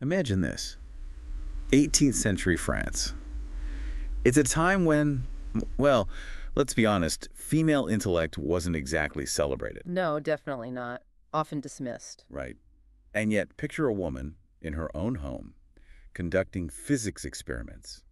Imagine this 18th century France. It's a time when, well, let's be honest, female intellect wasn't exactly celebrated. No, definitely not. Often dismissed. Right. And yet, picture a woman in her own home conducting physics experiments,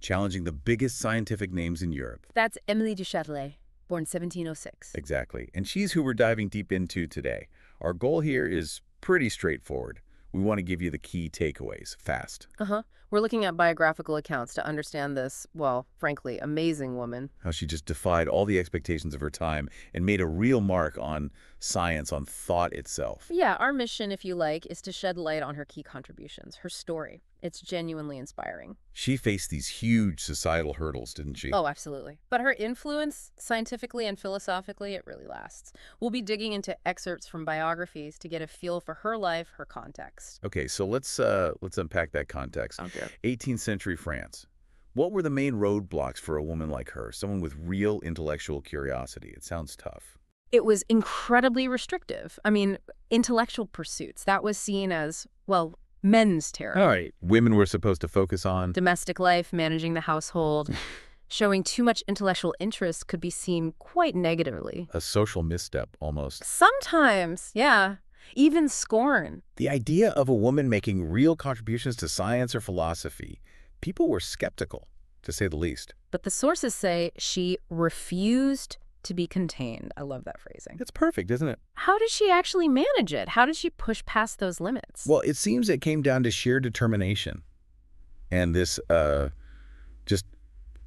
challenging the biggest scientific names in Europe. That's Emily du Châtelet, born 1706. Exactly. And she's who we're diving deep into today. Our goal here is pretty straightforward. We want to give you the key takeaways fast. Uh-huh. We're looking at biographical accounts to understand this, well, frankly, amazing woman. How she just defied all the expectations of her time and made a real mark on science, on thought itself. Yeah, our mission, if you like, is to shed light on her key contributions, her story. It's genuinely inspiring. She faced these huge societal hurdles, didn't she? Oh, absolutely. But her influence, scientifically and philosophically, it really lasts. We'll be digging into excerpts from biographies to get a feel for her life, her context. Okay, so let's uh, let's unpack that context. Okay. 18th century France. What were the main roadblocks for a woman like her, someone with real intellectual curiosity? It sounds tough. It was incredibly restrictive. I mean, intellectual pursuits, that was seen as, well, men's territory. All right. Women were supposed to focus on Domestic life, managing the household. Showing too much intellectual interest could be seen quite negatively. a social misstep almost. Sometimes, yeah. Even scorn. The idea of a woman making real contributions to science or philosophy, people were skeptical, to say the least. But the sources say she refused to be contained. I love that phrasing. It's perfect, isn't it? How did she actually manage it? How did she push past those limits? Well, it seems it came down to sheer determination and this uh, just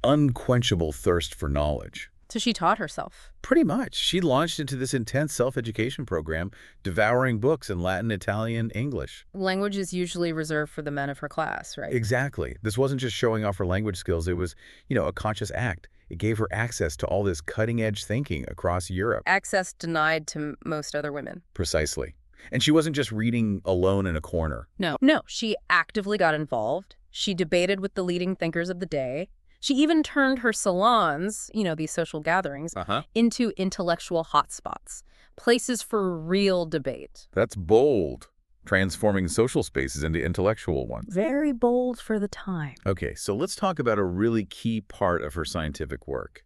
unquenchable thirst for knowledge. so she taught herself. Pretty much. She launched into this intense self-education program, devouring books in Latin, Italian, English. Language is usually reserved for the men of her class, right? Exactly. This wasn't just showing off her language skills. It was, you know, a conscious act. It gave her access to all this cutting-edge thinking across Europe. Access denied to most other women. Precisely. And she wasn't just reading alone in a corner. No. No, she actively got involved. She debated with the leading thinkers of the day. She even turned her salons, you know, these social gatherings, Uh-huh. into intellectual hotspots, places for real debate. That's bold. Transforming social spaces into intellectual ones. Very bold for the time. Okay, so let's talk about a really key part of her scientific work.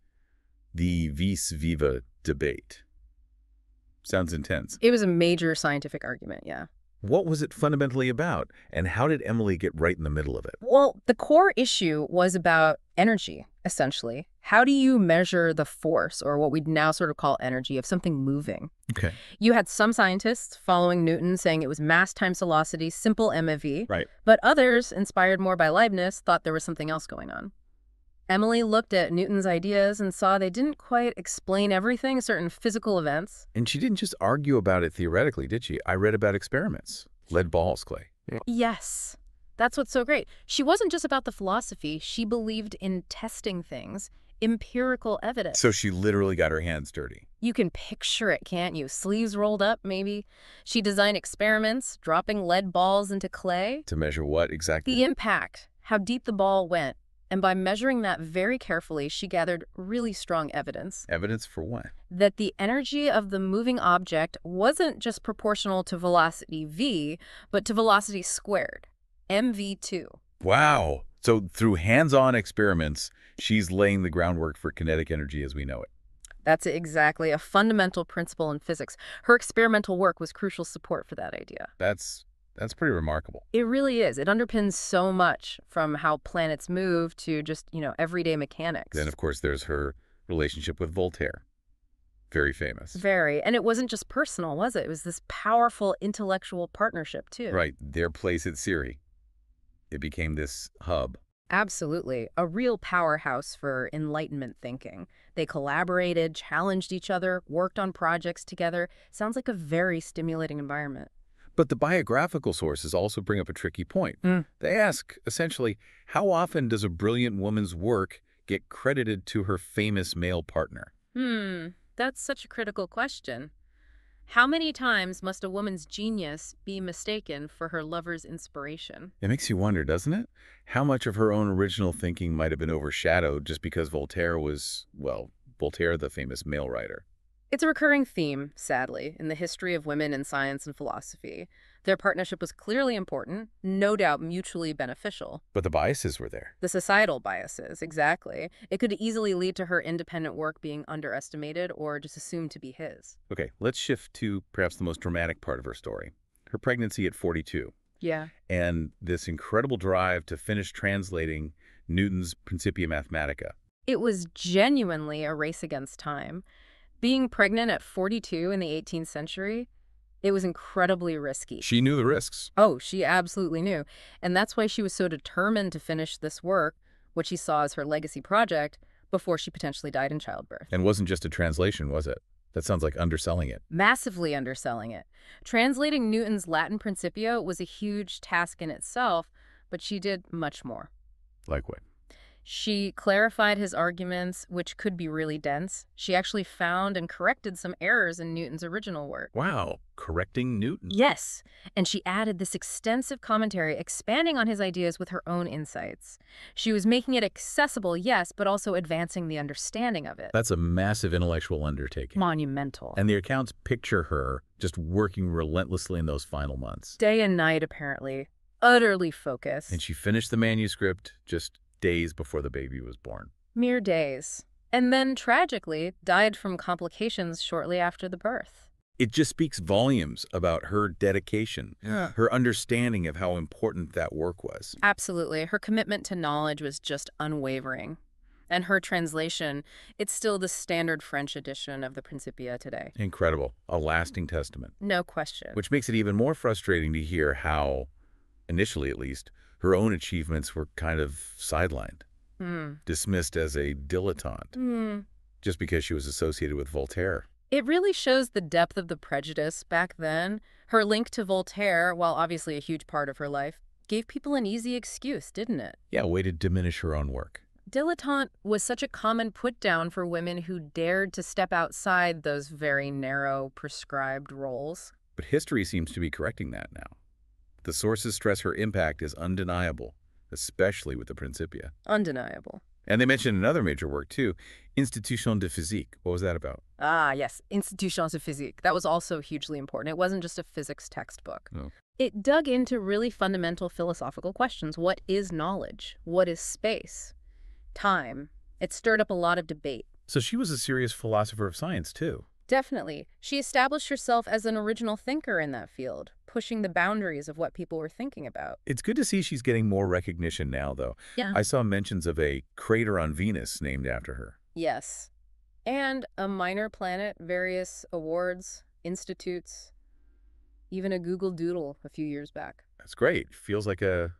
The vis viva debate. Sounds intense. It was a major scientific argument, yeah. What was it fundamentally about, and how did Emily get right in the middle of it? Well, the core issue was about energy, essentially. How do you measure the force, or what we'd now sort of call energy, of something moving? Okay. You had some scientists following Newton saying it was mass times velocity, simple mv. Right. But others, inspired more by Leibniz, thought there was something else going on. Emily looked at Newton's ideas and saw they didn't quite explain everything, certain physical events. And she didn't just argue about it theoretically, did she? I read about experiments. Lead balls, Clay. Yes. That's what's so great. She wasn't just about the philosophy, she believed in testing things, empirical evidence. So she literally got her hands dirty. You can picture it, can't you? Sleeves rolled up, maybe. She designed experiments, dropping lead balls into clay. To measure what exactly? The impact, how deep the ball went. And by measuring that very carefully, she gathered really strong evidence Evidence for what? that the energy of the moving object wasn't just proportional to velocity v, but to velocity squared, mv2. Wow. So through hands-on experiments, she's laying the groundwork for kinetic energy as we know it. That's exactly a fundamental principle in physics. Her experimental work was crucial support for that idea. That's that's pretty remarkable. It really is. It underpins so much from how planets move to just, you know, everyday mechanics. Then of course there's her relationship with Voltaire. Very famous. Very. And it wasn't just personal, was it? It was this powerful intellectual partnership, too. Right, their place at Cirey. It became this hub. Absolutely. A real powerhouse for Enlightenment thinking. They collaborated, challenged each other, worked on projects together. Sounds like a very stimulating environment. But the biographical sources also bring up a tricky point. Mm. They ask, essentially, how often does a brilliant woman's work get credited to her famous male partner? Hmm, that's such a critical question. How many times must a woman's genius be mistaken for her lover's inspiration? It makes you wonder, doesn't it? How much of her own original thinking might have been overshadowed just because Voltaire was, well, Voltaire, the famous male writer. It's a recurring theme, sadly, in the history of women in science and philosophy. Their partnership was clearly important, no doubt mutually beneficial. But the biases were there. The societal biases, exactly. It could easily lead to her independent work being underestimated or just assumed to be his. Okay, let's shift to perhaps the most dramatic part of her story. Her pregnancy at 42. Yeah. And this incredible drive to finish translating Newton's Principia Mathematica. It was genuinely a race against time. Being pregnant at 42 in the 18th century, it was incredibly risky. She knew the risks. Oh, she absolutely knew. And that's why she was so determined to finish this work, what she saw as her legacy project, before she potentially died in childbirth. And wasn't just a translation, was it? That sounds like underselling it. Massively underselling it. Translating Newton's Latin Principia was a huge task in itself, but she did much more. Like what? She clarified his arguments, which could be really dense. She actually found and corrected some errors in Newton's original work. Wow, correcting Newton. Yes, and she added this extensive commentary expanding on his ideas with her own insights. She was making it accessible, yes, but also advancing the understanding of it. That's a massive intellectual undertaking. Monumental. And the accounts picture her just working relentlessly in those final months. Day and night, apparently. Utterly focused. And she finished the manuscript just days before the baby was born. Mere days. And then, tragically, died from complications shortly after the birth. It just speaks volumes about her dedication, Yeah. her understanding of how important that work was. Absolutely. Her commitment to knowledge was just unwavering. And her translation, it's still the standard French edition of the Principia today. Incredible. A lasting testament. No question. Which makes it even more frustrating to hear how, initially at least, her own achievements were kind of sidelined, Hmm. dismissed as a dilettante, Hmm. just because she was associated with Voltaire. It really shows the depth of the prejudice back then. Her link to Voltaire, while obviously a huge part of her life, gave people an easy excuse, didn't it? Yeah, a way to diminish her own work. Dilettante was such a common put down for women who dared to step outside those very narrow, prescribed roles. But history seems to be correcting that now. The sources stress her impact is undeniable, especially with the Principia. Undeniable. And they mention another major work, too, Institution de Physique. What was that about? Ah, yes, Institutions de Physique. That was also hugely important. It wasn't just a physics textbook. Oh. It dug into really fundamental philosophical questions. What is knowledge? What is space? Time. It stirred up a lot of debate. So she was a serious philosopher of science, too. Definitely. She established herself as an original thinker in that field, pushing the boundaries of what people were thinking about. It's good to see she's getting more recognition now, though. Yeah. I saw mentions of a crater on Venus named after her. Yes. And a minor planet, various awards, institutes, even a Google Doodle a few years back. That's great. Feels like a,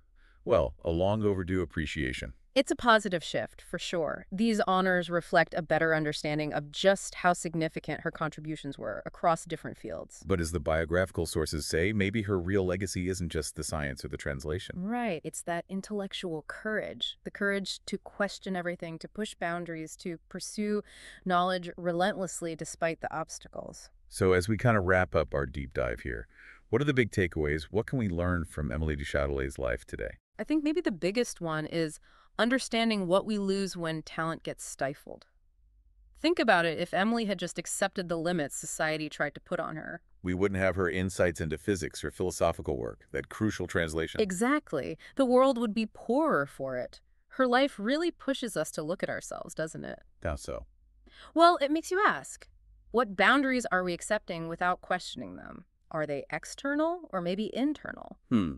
well, a long overdue appreciation. It's a positive shift, for sure. These honors reflect a better understanding of just how significant her contributions were across different fields. But as the biographical sources say, maybe her real legacy isn't just the science or the translation. Right. It's that intellectual courage, the courage to question everything, to push boundaries, to pursue knowledge relentlessly despite the obstacles. So as we kind of wrap up our deep dive here, what are the big takeaways? What can we learn from Emily du Châtelet's life today? I think maybe the biggest one is understanding what we lose when talent gets stifled. Think about it if Emily had just accepted the limits society tried to put on her. We wouldn't have her insights into physics or philosophical work, that crucial translation. Exactly. The world would be poorer for it. Her life really pushes us to look at ourselves, doesn't it? How so? Well, it makes you ask, what boundaries are we accepting without questioning them? Are they external or maybe internal? Hmm.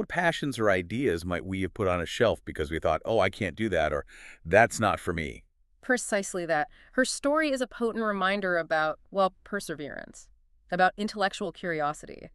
What passions or ideas might we have put on a shelf because we thought, oh, I can't do that, or that's not for me? Precisely that. Her story is a potent reminder about, well, perseverance, about intellectual curiosity,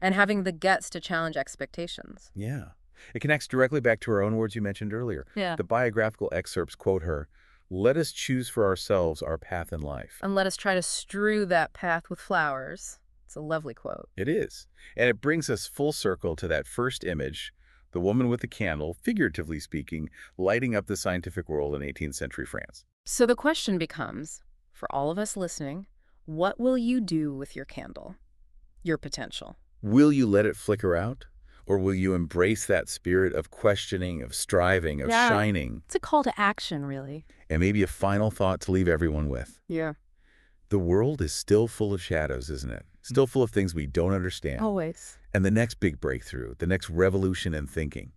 and having the guts to challenge expectations. Yeah. It connects directly back to her own words you mentioned earlier. Yeah. The biographical excerpts quote her, let us choose for ourselves our path in life. And let us try to strew that path with flowers. It's a lovely quote. It is. And it brings us full circle to that first image, the woman with the candle, figuratively speaking, lighting up the scientific world in 18th century France. So the question becomes, for all of us listening, what will you do with your candle? Your potential. Will you let it flicker out? Or will you embrace that spirit of questioning, of striving, of Yeah. shining? It's a call to action, really. And maybe a final thought to leave everyone with. Yeah. The world is still full of shadows, isn't it? Mm. Still full of things we don't understand. Always. And the next big breakthrough, the next revolution in thinking,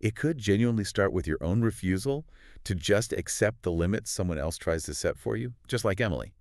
it could genuinely start with your own refusal to just accept the limits someone else tries to set for you, just like Emily.